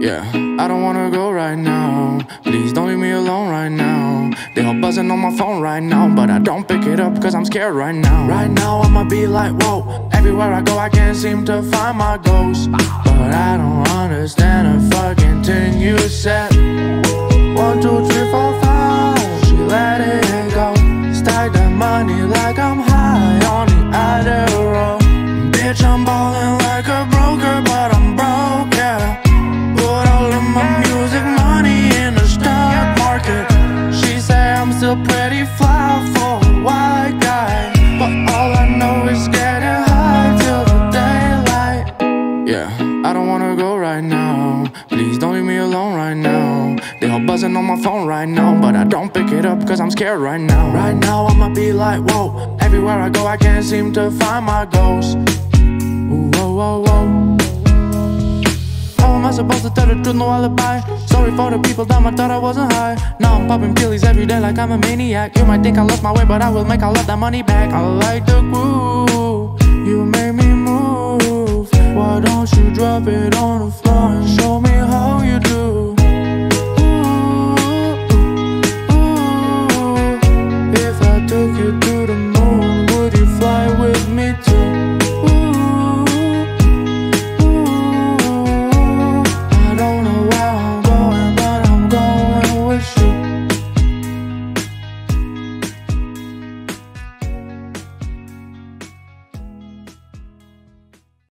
Yeah, I don't wanna go right now. Please don't leave me alone right now. They all buzzing on my phone right now, but I don't pick it up cause I'm scared right now. Right now, I'ma be like, whoa. Everywhere I go, I can't seem to find my ghost. But I don't understand a fucking thing you said. One, two, three, four, five. She let it go. Stack that money like I'm high on the Adderall. Money in the stock market. She say I'm still pretty fly for a white guy. But all I know is getting high till the daylight. Yeah, I don't wanna go right now. Please don't leave me alone right now. They all buzzing on my phone right now, but I don't pick it up cause I'm scared right now. Right now, I'ma be like, whoa. Everywhere I go, I can't seem to find my ghost. Whoa, whoa, whoa. I supposed to tell the truth? No alibi. Sorry for the people that I thought I wasn't high. Now I'm popping pills every day like I'm a maniac. You might think I lost my way, but I will make all of that money back. I like the groove. You make me move. Why don't you drop it on the floor?